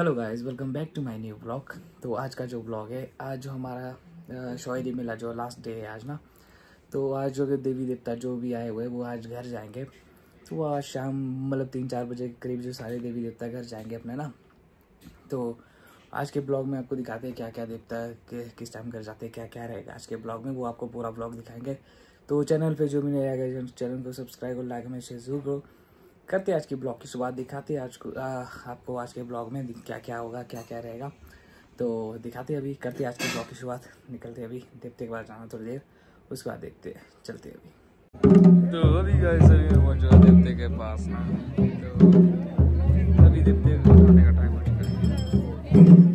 Hello guys welcome back to my new blog तो आज का जो ब्लॉग है, आज जो हमारा शौरी मेला जो लास्ट डे है आज ना तो आज जो देवी देवता जो भी आए हुए वो आज घर जाएँगे। तो वो आज शाम मतलब तीन चार बजे के करीब जो सारे देवी देवता घर जाएँगे अपने ना। तो आज के ब्लॉग में आपको दिखाते हैं क्या क्या देवता कि, किस टाइम घर जाते हैं क्या क्या रहेगा। आज के ब्लॉग में वो आपको पूरा ब्लॉग दिखाएँगे। तो चैनल पर जो भी नहीं रहेगा चैनल को सब्सक्राइब और लाइक में शेयर ज़रूर करो। करते आज के ब्लॉग की शुरुआत दिखाते आज आ, आपको आज के ब्लॉग में क्या क्या होगा क्या क्या रहेगा। तो दिखाते अभी करते आज के ब्लॉग की शुरुआत निकलते अभी देखते के बाद जाना थोड़ी देर उसके बाद देखते चलते अभी। तो अभी गाइस अभी गए सर देवते के पास ना तो अभी देवते का टाइम हो चुका है।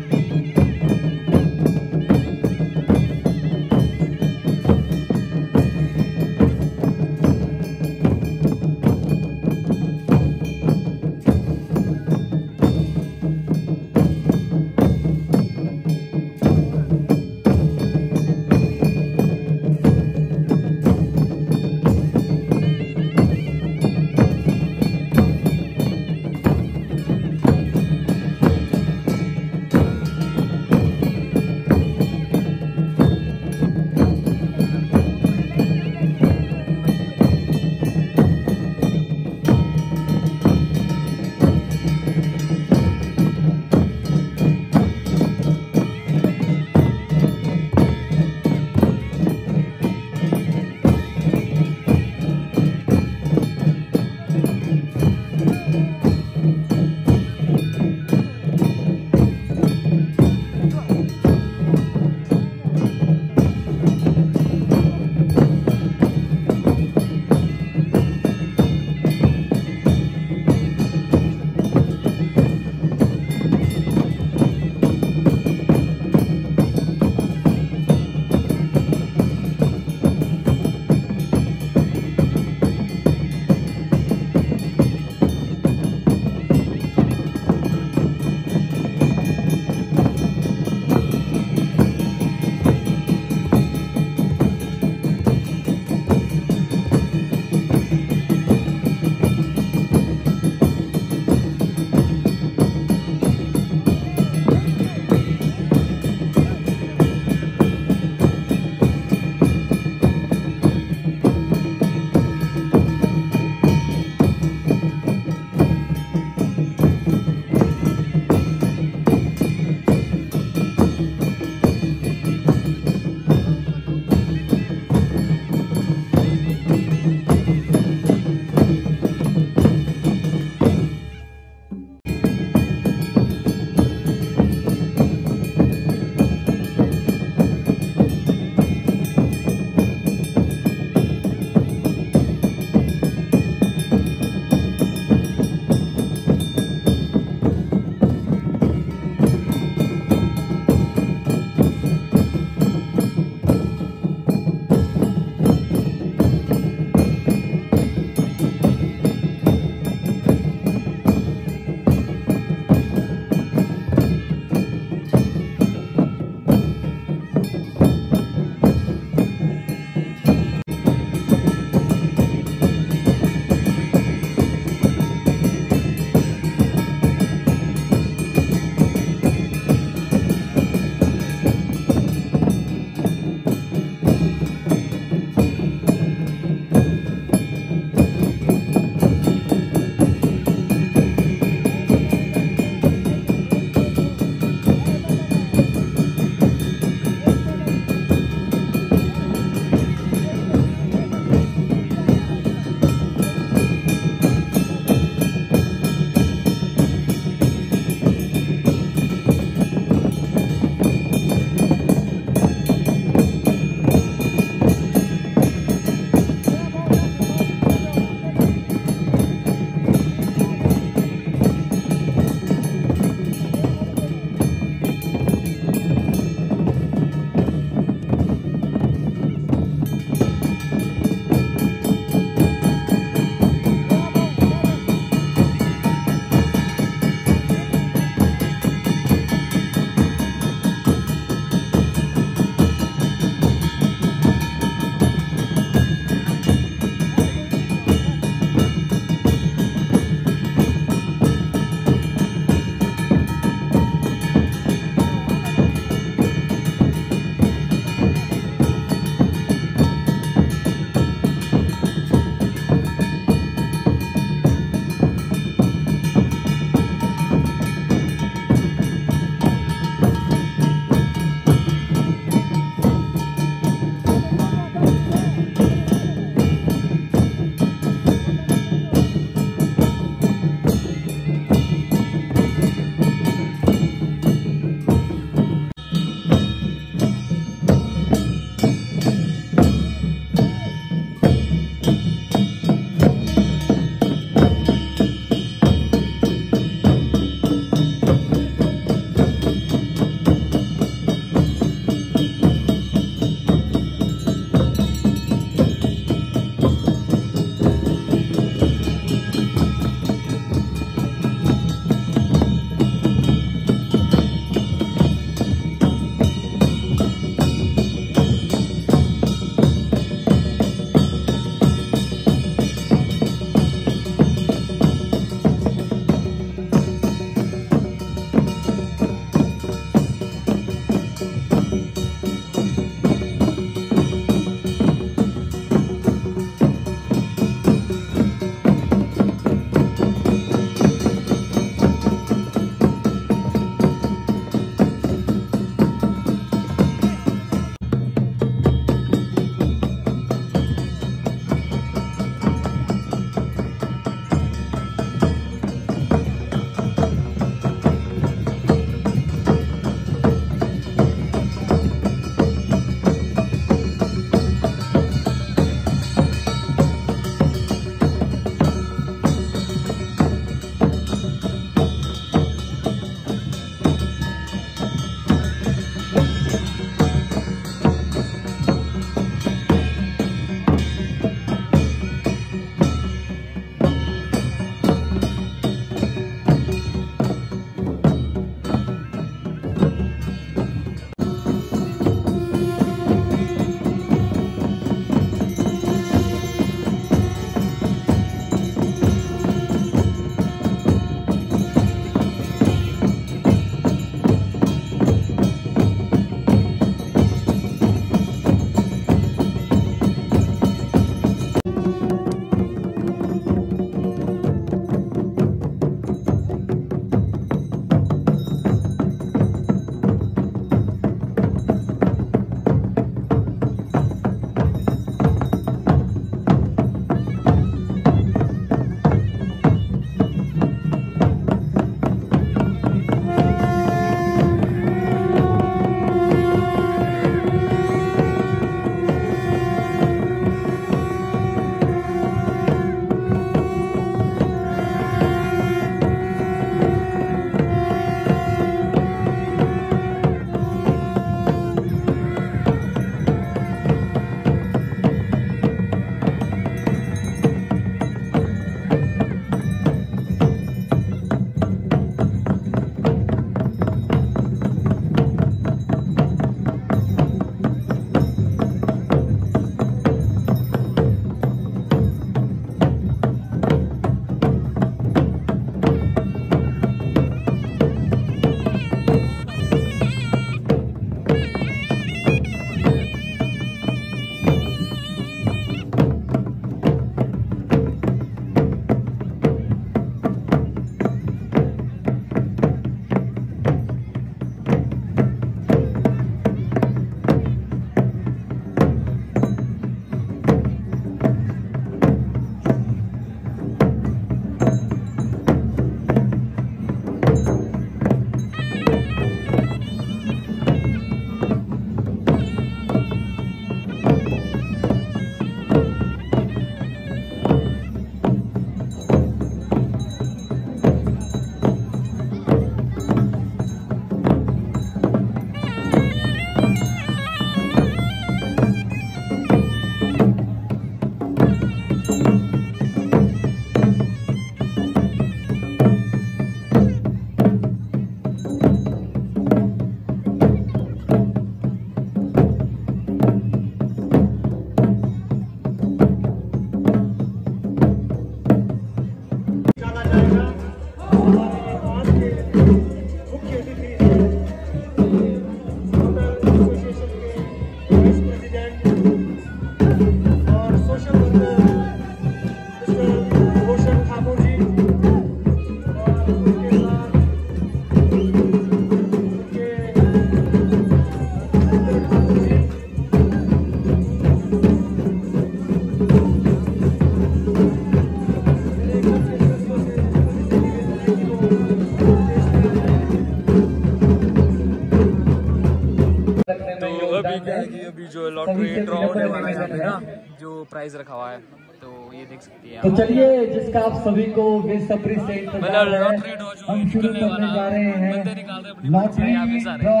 अभी क्या है कि अभी जो लॉटरी ड्रॉ होने वाला है पे ना जो प्राइस रखा हुआ है तो ये देख सकती है तो चलिए जिसका आप सभी को बेसब्री से इंतज़ार मतलब है लॉटरी ड्रॉ जो निकलने वाला जा रहे बंदे निकाल रहे हैं अपनी लॉटरी। ड्रॉ।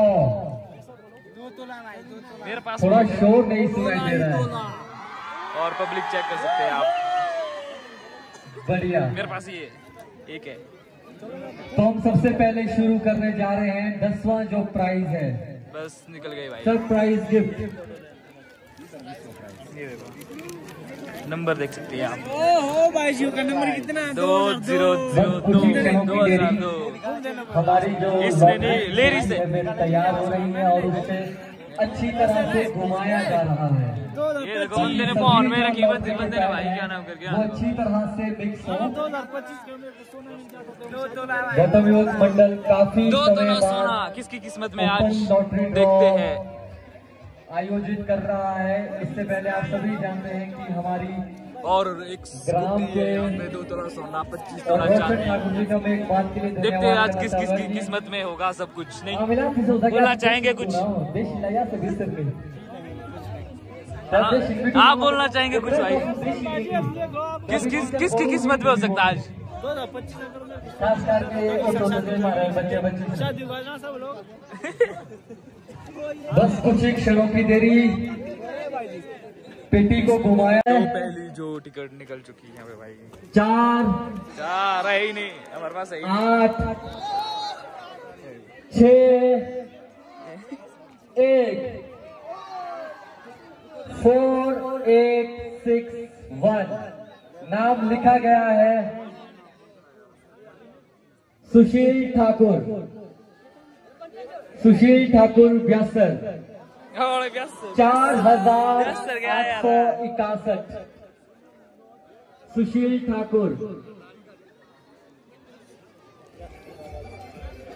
मेरे पास थोड़ा शोर नहीं सुनाई दे रहा है। और पब्लिक चेक कर सकते हैं आप। बढ़िया। मेरे पास ये एक है। तो हम सबसे पहले शुरू करने जा रहे हैं दसवां जो प्राइज है। बस निकल गई भाई सरप्राइज़ गिफ्ट ये देखो नंबर देख सकते हैं आप ओहो भाई शिव का नंबर कितना है दो ज़ीरो ज़ीरो दो दो हज़ार दो हमारी जो लेडीज़ लेरी से। है, तैयार हो रही है और उसे अच्छी तरह से घुमाया जा रहा है। ये देखो बंदे ने फ़ोन में रखी बंदे बंदे ने भाई क्या नाम करके वो अच्छी तरह से मिक्स हो। दो हज़ार पच्चीस सोना मिल जाता दो तोला गौतम युवक मंडल काफ़ी दो सोना किसकी किस्मत में आज देखते हैं। आयोजित कर रहा है। इससे पहले आप सभी जानते हैं कि हमारी और एक स्कूटी है यहाँ पे दो तोला सोना पच्चीस तोला चांदी का के देखते हैं आज किस किस की किस्मत में होगा सब कुछ नहीं हाँ, किसी? बोलना चाहेंगे कुछ? लाया तो। हाँ, आप बोलना चाहेंगे कुछ भाई? इनमें किस किस किसकी किस्मत में हो सकता है आज लोग बस कुछ ही क्षणों की देरी पेटी को घुमाया तो है। पहली जो टिकट निकल चुकी है भाई। चार चार है ही नहीं। हमारे पास है आठ छ एक फोर एट सिक्स वन नाम लिखा गया है सुशील ठाकुर। सुशील ठाकुर व्यासर चार हज़ार आठ सौ इकसठ। सुशील ठाकुर।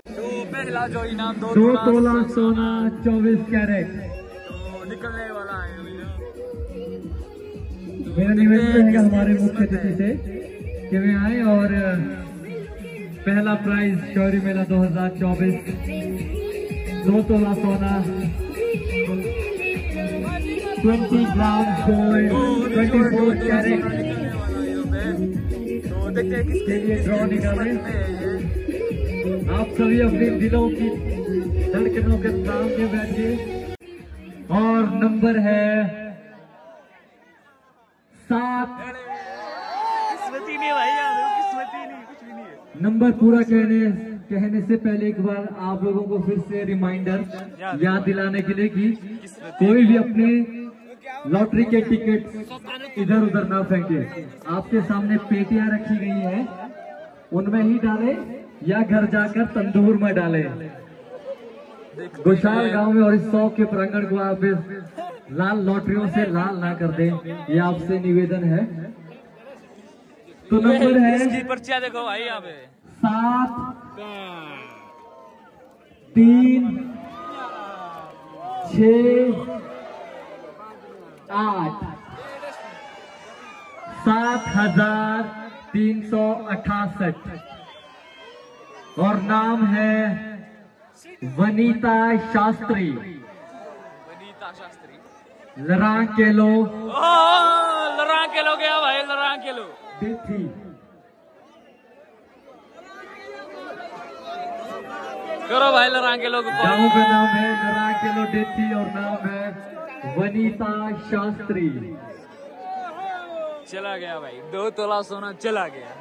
तो पहला जो इनाम दो दो तोला सोना चौबीस कैरेट। तो निकलने वाला है मेरा निवेदन रहेगा हमारे मुख्य अतिथि से कि वे आए और पहला प्राइज शौरी मेला 2024 दो तोला सोना 20 ग्राम गोल्ड 24 कैरेट निकलने वाला है यहाँ पे। तो देखते हैं किस के लिए ड्रॉ निकाले। आप सभी अपने दिलों की धड़कनों के सामने बैठिए और नंबर है सात किस्मत नहीं भाई किस्मत नहीं कुछ भी नहीं है नंबर पूरा कहने कहने से पहले एक बार आप लोगों को फिर से रिमाइंडर याद दिलाने के लिए कि कोई भी अपने लॉटरी के टिकट इधर उधर ना फेंके। आपके सामने पेटियाँ रखी गई हैं। उनमें ही डाले या घर जाकर तंदूर में डाले। गोशाल गाँव में और इस सौ के प्रांगण को आप लाल लॉटरियों से लाल ना कर दें। ये आपसे निवेदन है। तो नंबर है पर्चियाँ देखो भाई यहाँ पे। सात तीन छ आठ। सात हज़ार तीन सौ अठासठ। और नाम है वनीता शास्त्री। वनीता शास्त्री। लरां के लो लड़ा के लो गया भाई लड़ा के लो डिथी करो भाई लड़ा के लोग गाँव का नाम है लड़ा के लो डिथी और नाम है वनीता शास्त्री। चला गया भाई। दो तोला सोना चला गया।